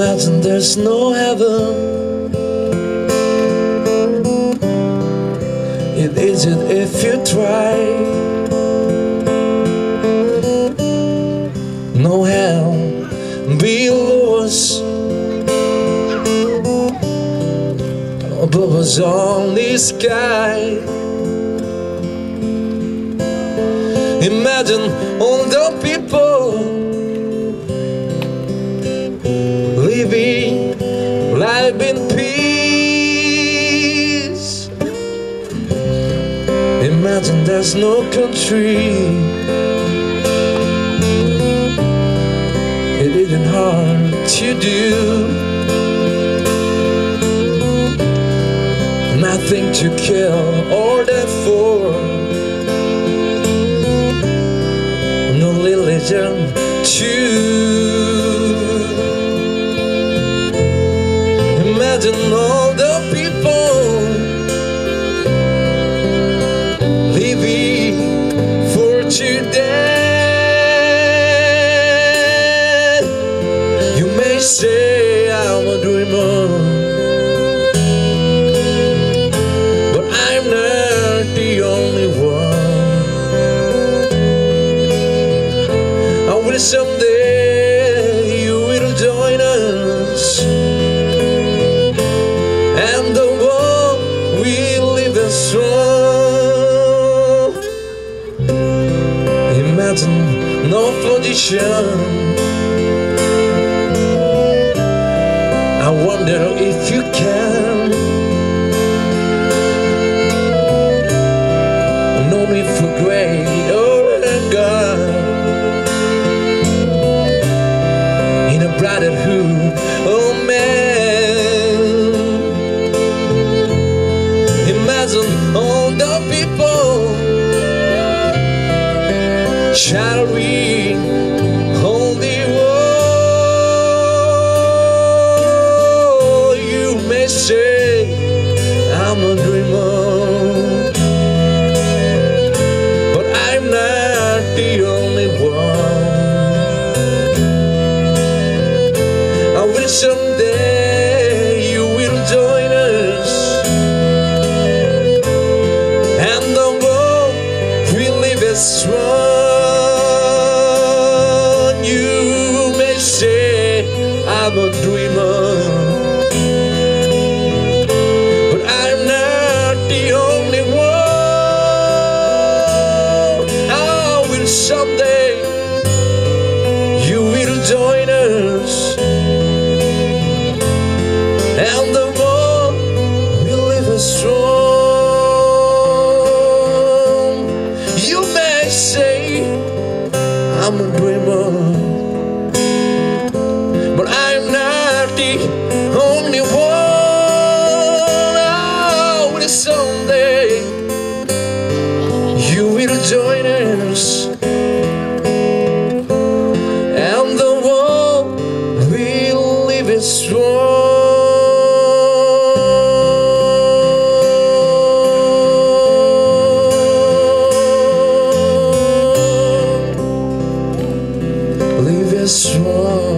Imagine there's no heaven. It isn't if you try. No hell below us. Above us only sky. Imagine all the people peace. Imagine there's no country. It isn't hard to do. Nothing to kill or death for. No religion Imagine all the people living for today. You may say I'm a dreamer, but I'm not the only one. I wish someday position. I wonder if you can know me for great or God in a brotherhood. Oh man, imagine all the people shall we will live. You may say I'm a dreamer, I'm a dreamer, but I'm not the only one. Oh, someday you will join us, and the world will live strong. Just one.